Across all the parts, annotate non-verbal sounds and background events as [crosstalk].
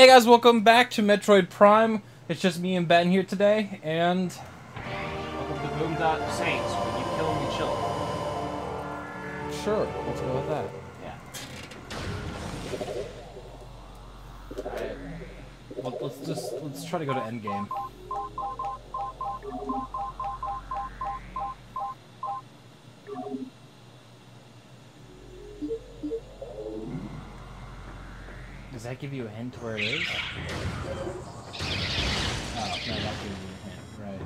Hey guys, welcome back to Metroid Prime. It's just me and Ben here today, and Welcome to Boom Dot Saints, where you kill and chill. sure, let's go with that. Yeah. Alright. Well, let's just let's try to go to endgame. Does that give you a hint where it is? Oh, no, that gives you a hint, right.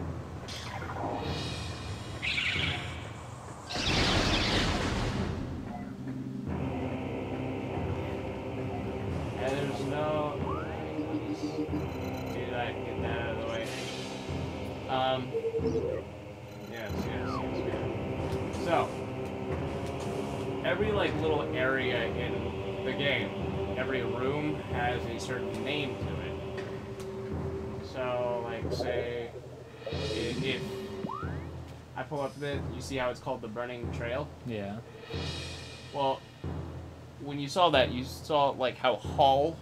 Yeah, there's no. Did I get that out of the way? Um. Yes, yes, yes. So, every like little area in the game, every room has a certain name to it. So, like, say, if I pull up the, you see how it's called the Burning Trail? Yeah. Well, when you saw that, you saw like how Hall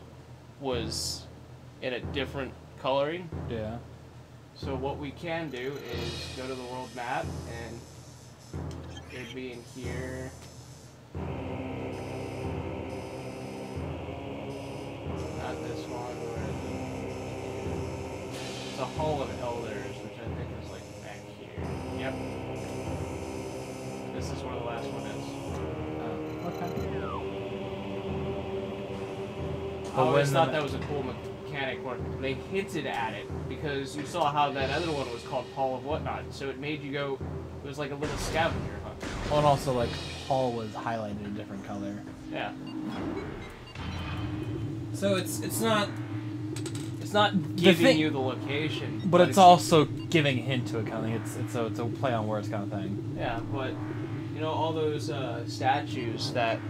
was in a different coloring. Yeah. So what we can do is go to the world map and it'd be in here. This one. Where is it? It's a Hall of Elders, which I think is like back here. Yep. This is where the last one is. Oh, okay. I always thought that was a cool mechanic where they hinted at it because you saw how that other one was called Hall of Whatnot, so it made you go. It was like a little scavenger hunt. Oh, and also like Hall was highlighted a different color. Yeah. So it's it's not It's not giving thing- you the location, But it's also giving a hint to it, kind of thing. It's it's a it's a play on words kind of thing. yeah. But you know all those uh, statues that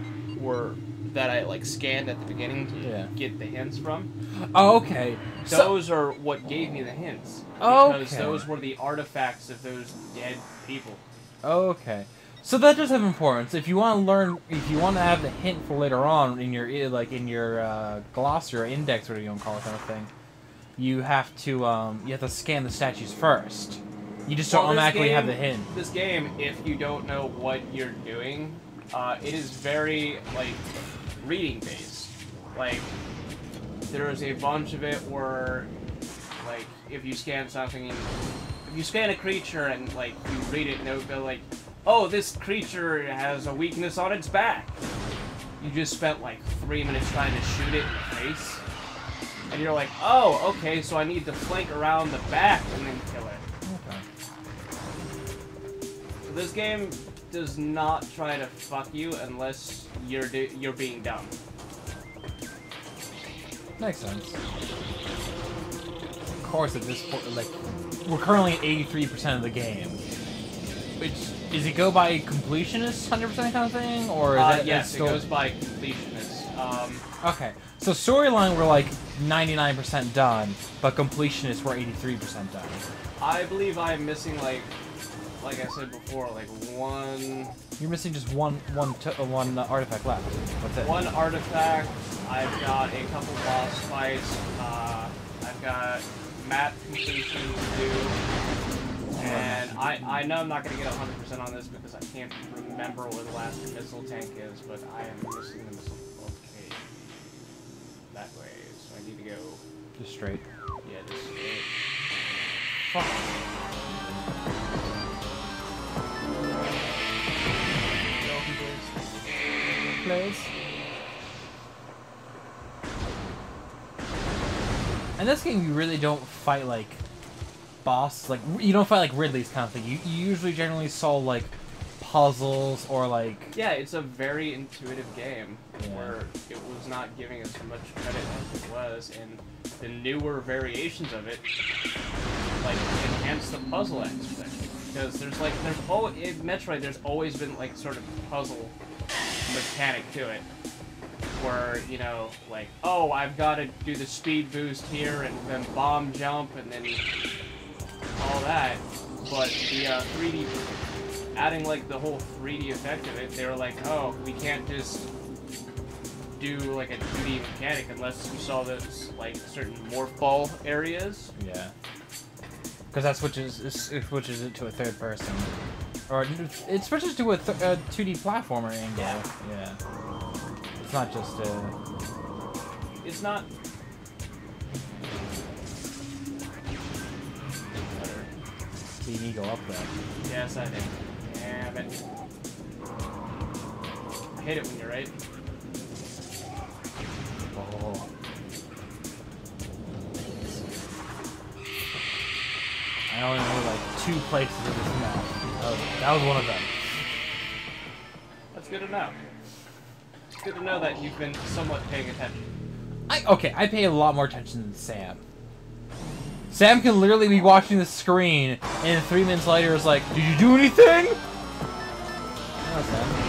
were that I like scanned at the beginning to Yeah. get the hints from. Oh, okay. So Those are what gave me the hints because Okay. those were the artifacts of those dead people. okay. So that does have importance. If you want to learn, if you want to have the hint for later on in your like in your uh, glossary or index, whatever you want to call it, kind of thing, you have to um, you have to scan the statues first. You just don't Well, automatically have the hint. This game, if you don't know what you're doing, uh, it is very like reading based. Like there is a bunch of it where, like, if you scan something, if you scan a creature and like you read it, and it'll go like, "Oh, this creature has a weakness on its back." You just spent like three minutes trying to shoot it in the face, and you're like, "Oh, okay, so I need to flank around the back and then kill it." Okay. This game does not try to fuck you unless you're do- you're being dumb. Makes sense. Of course, at this point, like, we're currently at 83% of the game. Which, does it go by completionist 100% kind of thing? Or is Uh, that yes, still... it goes by completionist. Um, Okay, so storyline we're like 99% done, but completionist we're 83% done. I believe I'm missing like, like I said before, like one You're missing just one one t- uh, one uh, artifact left. What's it. one artifact. I've got a couple boss fights. Uh, I've got map completion to do. And I, I know I'm not going to get 100% on this because I can't remember where the last missile tank is, but I am missing the missile. Okay. That way. So I need to go. Just straight. Yeah, just straight. Fuck. Please. In this game, you really don't fight like boss. Like you don't fight like Ridley's kind of thing. You, you usually generally solve like puzzles or like Yeah, it's a very intuitive game Yeah. where it was not giving as much credit as it was, and the newer variations of it like enhance the puzzle aspect. Because there's like there's all in Metroid there's always been like sort of puzzle mechanic to it. Where, you know, like, oh, I've got to do the speed boost here and then bomb jump and then that. But the uh, 3D adding like the whole 3D effect of it, they were like, oh, we can't just do like a 2D mechanic unless you saw those like certain morph ball areas. Yeah. Because that switches it switches it to a third person, or it switches to a, th a 2D platformer angle. Yeah. Yeah. It's not just a. It's not. Me go up there. Yes, I did. Damn it. I hate it when you're right. Oh. I only know like two places in this map. Oh, that was one of them. That's good to know. It's good to know that you've been somewhat paying attention. I okay, I pay a lot more attention than Sam. Sam can literally be watching the screen, and three minutes later is like, "Did you do anything?" No, Sam.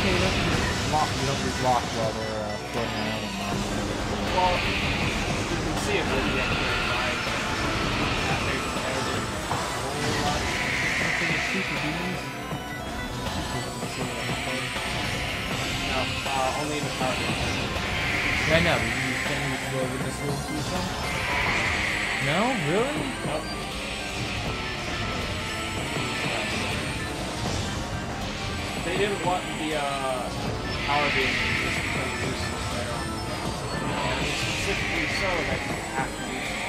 You don't lock, you don't lock while they're uh, floating around and not Well, see it when you get to the line. That makes everything a whole lot No, uh, only in the power base. Yeah, I know. but You think can go over this little piece? No? Really? Nope. They didn't want the uh, power being specifically so that you have to use it.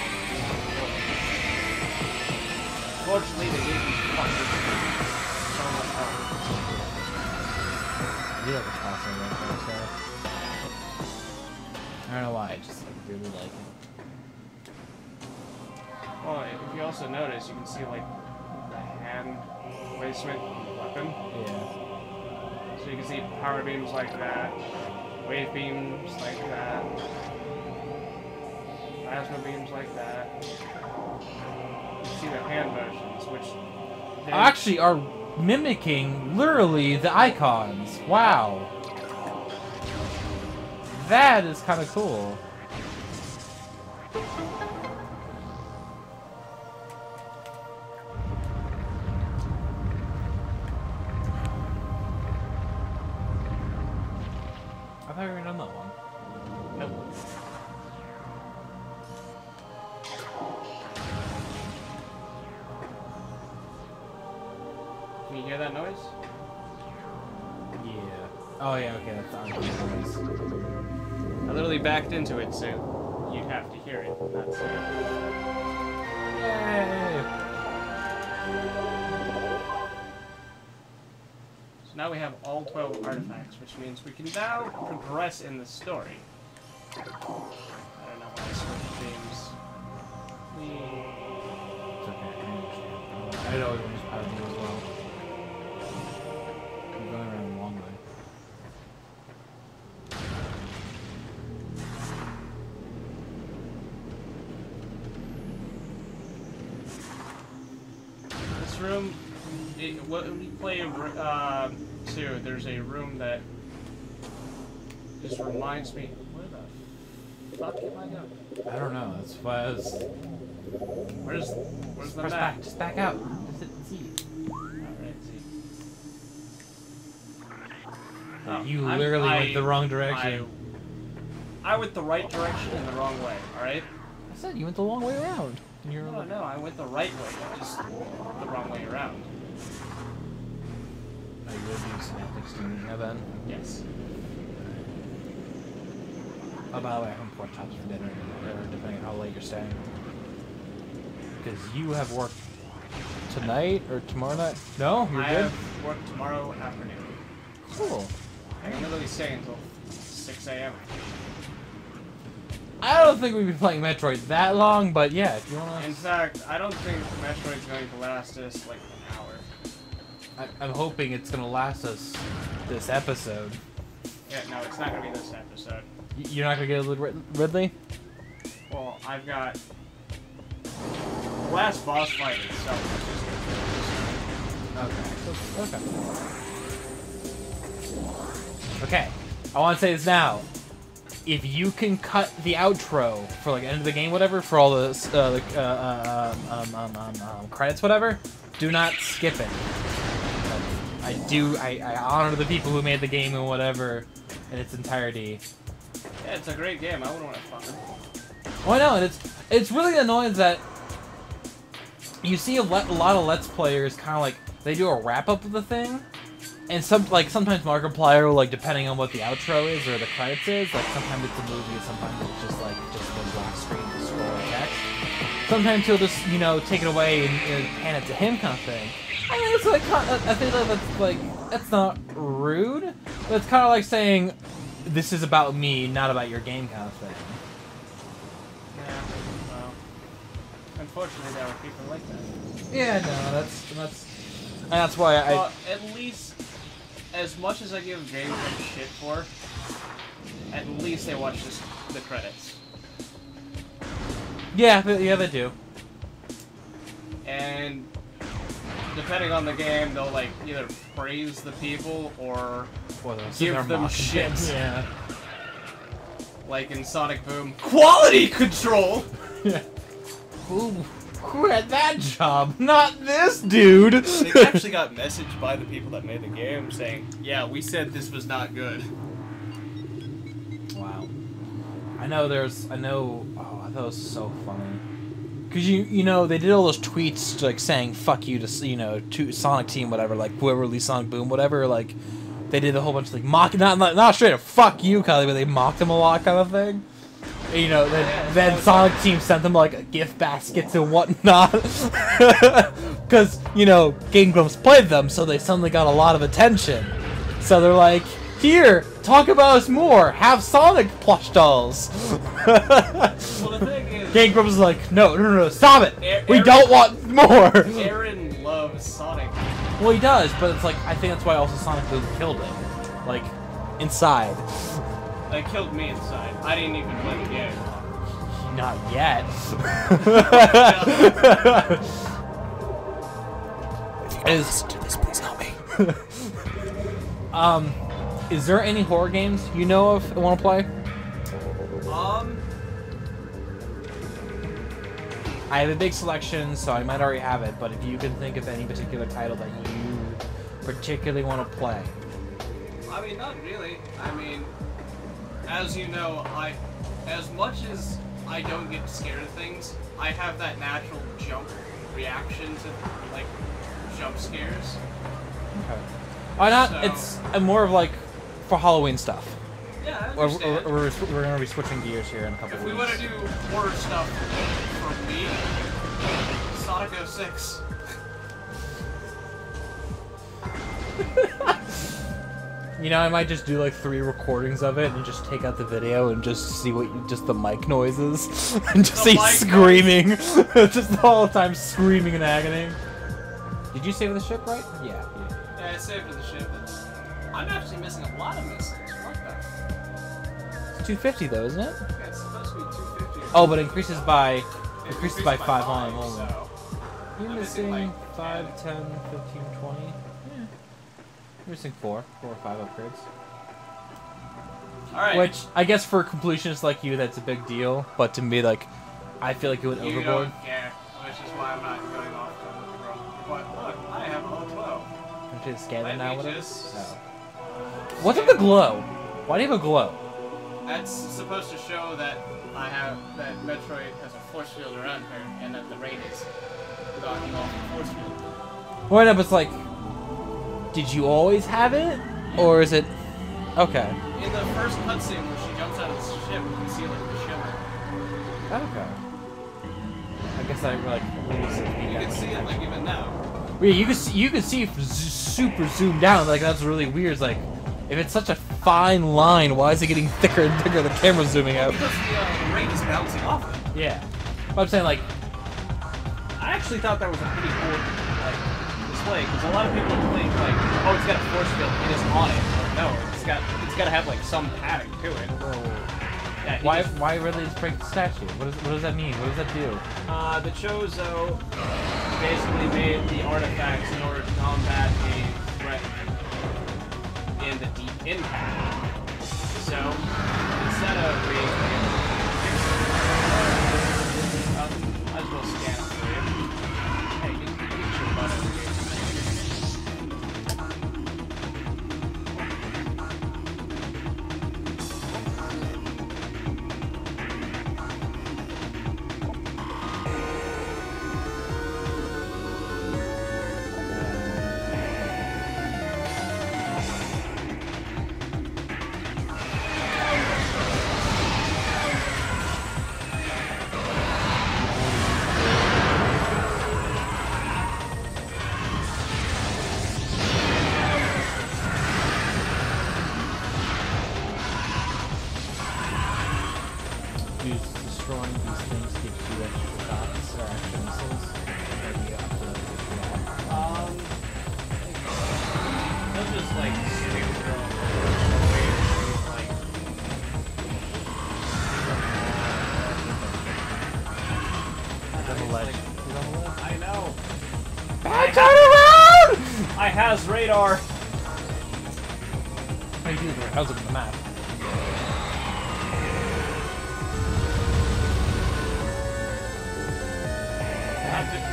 Fortunately, they gave these fuckers so much power. You have a toss on that kind. I don't know why, I just like, really like it. Well, if you also notice, you can see like the hand placement on the weapon. Yeah. So you can see power beams like that, wave beams like that, plasma beams like that. You see the hand motions, which they- Actually, are mimicking literally the icons. Wow. That is kind of cool. Hear that noise? Yeah. Oh yeah, okay, that's noise. I literally backed into it, so you'd have to hear it, not see it. So now we have all 12 artifacts, which means we can now progress in the story. Room, it, when we play uh, two, there's a room that just reminds me. Where the fuck am I going? I don't know, that's why I was... Where's where's the Press map? back, just back out. Just hit Z. See. Oh, you I'm- literally I- went the wrong direction. I, I went the right direction in the wrong way. All right. I said you went the long way around. And you're No, no, I went the right way, just the wrong way around. Oh, you would do synaptics to me, yeah, Yes. Oh, by the way, I'm pork chops for dinner, depending on how late you're staying. Because you have work tonight or tomorrow night. No, you're I good. have work tomorrow afternoon. Cool. I can literally stay until 6 a.m. I don't think we've been playing Metroid that long, but yeah, if you wanna. In fact, I don't think Metroid's going to last us like an hour. I, I'm hoping it's gonna last us this episode. Yeah, no, it's not going to be this episode. Y- You're not gonna get a Ridley? Well, I've got the last boss fight itself. is just Okay. Okay. Okay, I want to say this now. If you can cut the outro for like end of the game, whatever, for all the uh, like, uh, uh, um, um, um, um, credits, whatever, do not skip it. I do. I, I honor the people who made the game and whatever in its entirety. Yeah, it's a great game. I wouldn't want to fuck it. Well, I know, and it's it's really annoying that you see a, a lot of Let's Players kind of like they do a wrap up of the thing, and some like sometimes Markiplier will like depending on what the outro is or the credits is, like sometimes it's a movie, sometimes it's just like just the black screen with scroll text. Sometimes he'll just you know take it away and, and hand it to him kind of thing. I mean, it's like I think that that's like that's not rude, but it's kind of like saying this is about me, not about your game kind of thing. Yeah. Well, unfortunately, there are people like that. Yeah, no, that's that's and that's why I. well, at least, as much as I give Game Grumps shit for, at least they watch this, the credits. yeah, th- yeah, they do. And depending on the game, they'll like either praise the people or, Well, they'll Give them shit. them, Yeah. like in Sonic Boom, quality control. [laughs] Yeah. Who, had that job? Not this dude. They actually got messaged by the people that made the game saying, "Yeah, we said this was not good." wow. I know there's. I know. Oh, I thought it was so funny. Cause you you know they did all those tweets like saying fuck you to you know to Sonic Team whatever like whoever released Sonic Boom whatever like they did a whole bunch of like mock not not, not straight up fuck you Kylie but they mocked him a lot kind of thing. You know then, then Sonic Team sent them like gift baskets and whatnot [laughs] because you know Game Grumps played them so they suddenly got a lot of attention. So they're like here talk about us more have Sonic plush dolls. Well, is, [laughs] Game Grumps is like, no, no, no, no, stop it! Arin- we don't want more! Arin loves Sonic. well, he does, but it's like, I think that's why also Sonic killed him. Like, inside. That killed me inside. I didn't even play the game. Not yet. is, to this, please help me. [laughs] um, is there any horror games you know of and want to play? Um, I have a big selection, so I might already have it, but if you can think of any particular title that you particularly want to play. I mean, not really. I mean, as you know, I, as much as I don't get scared of things, I have that natural jump reaction to like jump scares. Okay. Why not? So- It's more of like for Halloween stuff. Yeah, understand. or, we're, we're gonna be switching gears here in a couple if we want to do horror stuff for me, Sonic 06. [laughs] You know, I might just do like three recordings of it and just take out the video and just see what you, just the mic noises [laughs] and just The see screaming, [laughs] just the whole time screaming in agony. Did you save the ship right? Yeah. yeah. Yeah, I saved the ship. It's, I'm actually missing a lot of missiles. What the? It's 250 though, isn't it? Yeah, it's supposed to be 250. Oh, but it increases by It increases by five five, on only. so- You're I'm missing missing, like, 5, 10, 15, 20. Yeah. You're missing four, four or five upgrades. All right. Which I guess for completionists like you, that's a big deal. But to me, like, I feel like it went you overboard. don't care, which is why I'm not going off on the road. But look, I have low glow. Don't you scan Let now? me Whatever. just- Oh. What's with the glow? Why do you have a glow? That's supposed to show that I have that Metroid has a force field around her, and that the rain is knocking off the force field. Well, no, but it's like, did you always have it, or is it? Okay. In the first cutscene where she jumps out of the ship, you can see like the shimmer. Okay. I guess I like. maybe it's just me You can that see it like even now. Yeah, you can see, you can see super zoomed down. Like that's really weird. It's like, if it's such a fine line, why is it getting thicker and thicker? The camera's zooming out. Because the, uh, rain is bouncing off it. Yeah. But I'm saying like, I actually thought that was a pretty cool like display because a lot of people think like, oh, it's got a force field, it is on it. No, it's got it's got to have like some padding to it. Yeah, why just- why really break the statue? What does what does that mean? What does that do? Uh, the Chozo basically made the artifacts in order to combat a threat. in the deep impact. So instead of being uh, might as well scan Destroying these things gives you extra shots or extra missiles. Maybe Um, they'll just like? I know. Bad turn around! I has radar. How you do it? How's it on the map?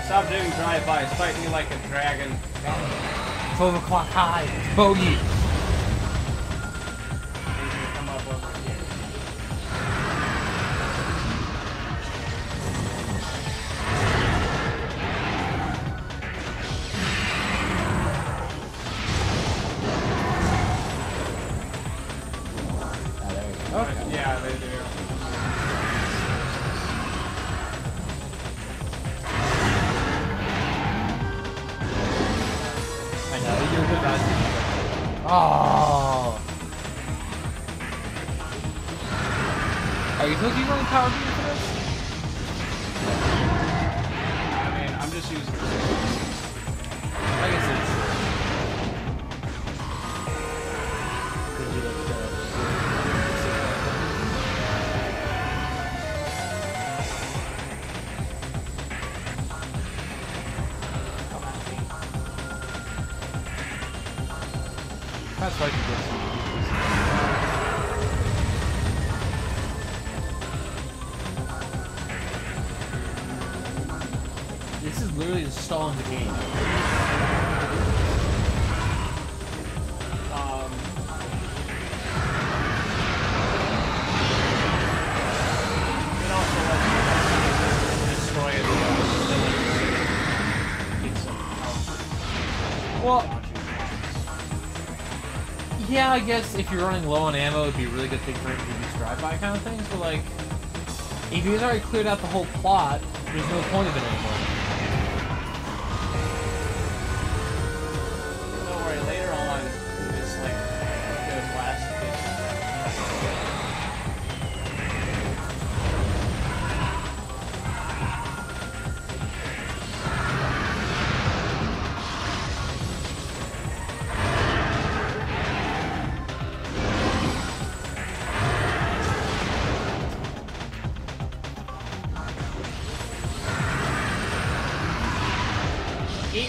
Stop, doing drive-bys. Fight me like a dragon. 12 o'clock high. Bogey. Get some. This is literally just stalling the game. If you're running low on ammo, it'd be a really good thing for him to use drive-by kind of things. But like, if he's already cleared out the whole plot, there's no point of it anymore.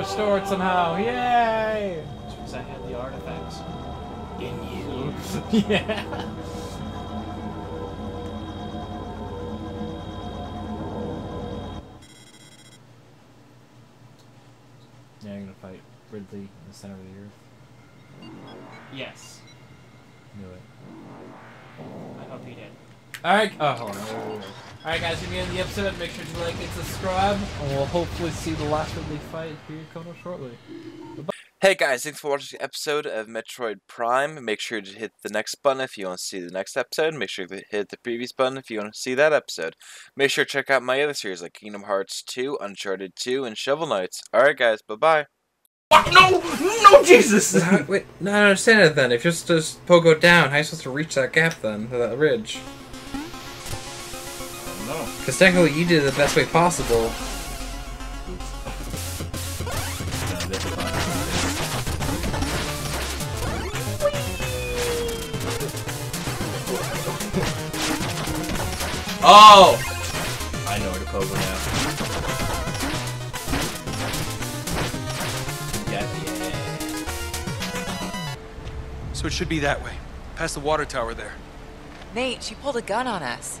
restored somehow. Yay! Because I had the artifacts. In you. [laughs] yeah. Yeah, you're gonna fight Ridley in the center of the earth. Yes. Knew it. I hope he did. Alright, oh, hold on. Alright, guys, if you're in the episode, make sure to like and subscribe, and we'll hopefully see the last Ridley fight here coming up shortly. Hey guys, thanks for watching the episode of Metroid Prime. Make sure to hit the next button if you want to see the next episode. Make sure to hit the previous button if you want to see that episode. Make sure to check out my other series like Kingdom Hearts 2, Uncharted 2, and Shovel Knights. Alright guys, bye bye. No! No, Jesus! [laughs] Wait, no, I don't understand it then. If you're supposed to pogo down, how are you supposed to reach that gap then, that ridge? No. Because technically you did it the best way possible. Oh! I know where to pogo now. Yeah, yeah. So it should be that way. Past the water tower there. Nate, she pulled a gun on us.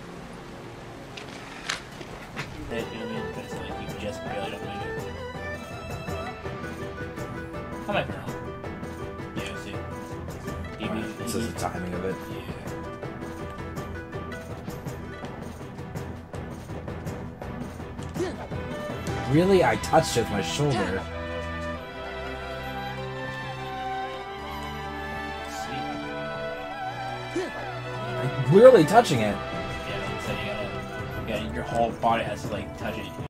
That's gonna be because like you just barely don't it. How about now? Yeah, see. Maybe- This is the timing of it. Yeah. Really? I touched it with my shoulder. See? Really touching it. Whole body has to like touch it.